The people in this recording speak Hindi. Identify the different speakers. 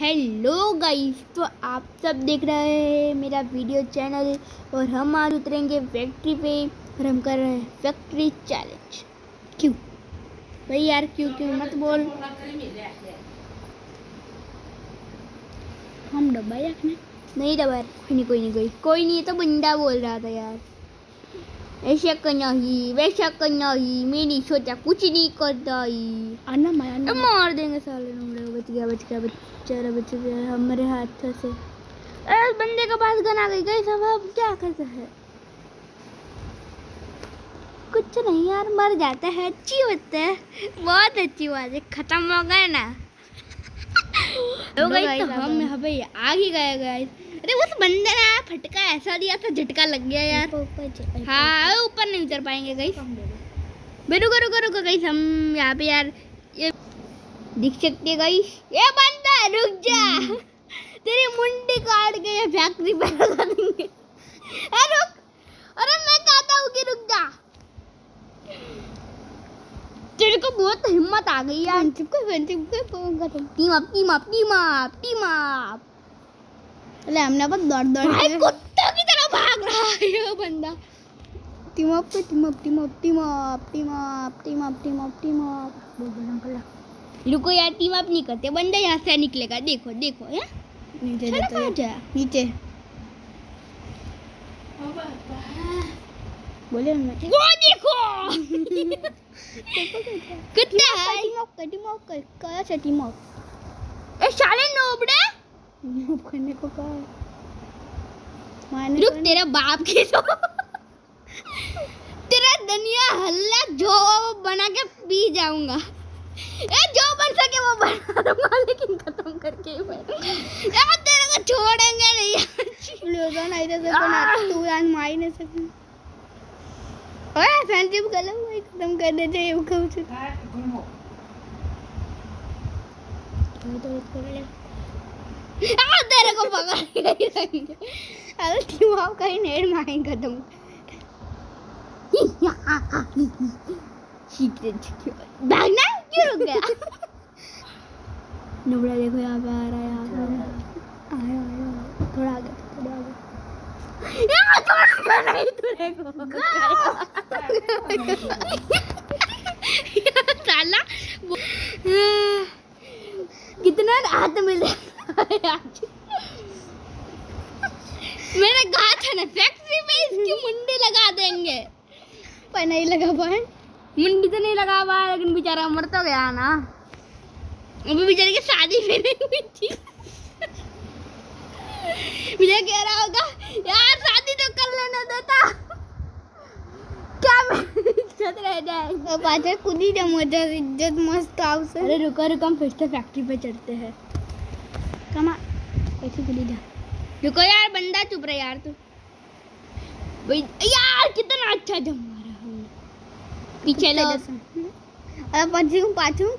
Speaker 1: हेलो गाइस तो आप सब देख रहे हैं मेरा वीडियो चैनल और हम आज उतरेंगे फैक्ट्री पे और हम कर रहे हैं फैक्ट्री चैलेंज क्यों? भाई यार, क्यों क्यों? मत बोल. हम डब्बा रखना? नहीं डब्बा कोई नहीं कोई नहीं, कोई कोई नहीं तो बंदा बोल रहा था यार। ऐसा करना ही वैसा करना ही मैं नहीं सोचा कुछ नहीं करता ही
Speaker 2: आना मैं
Speaker 1: अब मार देंगे साले नंबरे को बच गया बच गया बेचारा बच गया हमारे हाथों से अरे बंदे के पास गन आ गई गई सब अब क्या करते हैं कुछ नहीं यार मर जाता है अच्छी होता है बहुत अच्छी बात है खत्म हो गए ना हो गई तो हम यहाँ पे आ ही गए गाइस अरे उस बंदे ने यार फटका ऐसा दिया था झटका लग गया यार। हाँ। ऊपर नहीं उतर पाएँगे बे रुको रुको रुको गाइस हम यहाँ पे यार ये दिख सकते गाइस ये बंदा रुक जा। तेरी मुंडी काट के ये फैक्ट्री पे लगा देंगे। अरे रुक अरे मैं कहता हूँ कि रुक जा। तेरे को बहुत हिम्मत आ गई यार।
Speaker 2: चिपको चिपको खत्म
Speaker 1: team up team up team up team up
Speaker 2: अरे हमने बस दौड़ दौड़
Speaker 1: भाई
Speaker 2: के
Speaker 1: कुत्तों की तरह भाग रहा है ये बंदा
Speaker 2: टीम अप पे team up team up team up team up team up team up team up बोल बोल अंकल
Speaker 1: रुको यार टीम अप नहीं करते बंदा यहाँ से निकलेगा देखो देखो है
Speaker 2: नीचे
Speaker 1: चलो
Speaker 2: जाते
Speaker 1: कहाँ
Speaker 2: हैं।
Speaker 1: जा
Speaker 2: नीचे बोले मैं
Speaker 1: वो देखो कुत्ता है
Speaker 2: टीम अप कर टीम अप कर कहा से टीम अप
Speaker 1: ए साले नोबड़े
Speaker 2: अप करने को कहा है। मारने
Speaker 1: रुक तेरे बाप की तो तेरा दुनिया हल्ला जो बना के पी जाऊँगा। ए जो बन सके वो बना दूँगा लेकिन खत्म करके मैं यार तेरे को छोड़ेंगे नहीं
Speaker 2: लोगा नहीं दे सकते ना तू यार मार ही नहीं सकते। ओए फ्रेंडशिप कर लो भाई खत्म कर दे चाहिए वो कब से तो कर ले
Speaker 1: आ तेरे को पकड़ के ही
Speaker 2: अरे टीम अप का ही नेट मारेंगे खत्म
Speaker 1: भागना? क्यों रुक गया?
Speaker 2: नुबड़ा देखो यहाँ पे आ रहा है यहाँ पे आया आया। थोड़ा आगे थोड़ा आगे।
Speaker 1: यार छोड़ूँगा नहीं तेरे को साला कितना हाथ मिल है आज मैंने कहा था ना फैक्ट्री में इसकी मुंडी लगा देंगे।
Speaker 2: पर नहीं लगा पाए।
Speaker 1: मुंडी तो नहीं लगा है, लेकिन बेचारा मर तो गया ना। अभी बेचारे की शादी भी नहीं हुई थी। मुझे कह रहा होगा यार शादी तो कर लेना देता क्या मेरी इज़्ज़त रह जाए?
Speaker 2: खुद ही जम इज़्ज़त मस्त है
Speaker 1: अरे रुका रुको हम फिर से फैक्ट्री पे चढ़ते हैं।
Speaker 2: कमा ऐसे खुद जा
Speaker 1: रुको यार बंदा चुप रहा यार तू भाई यार कितना अच्छा जम मारा हमने। पीछे लो
Speaker 2: अरे पाछू पाछू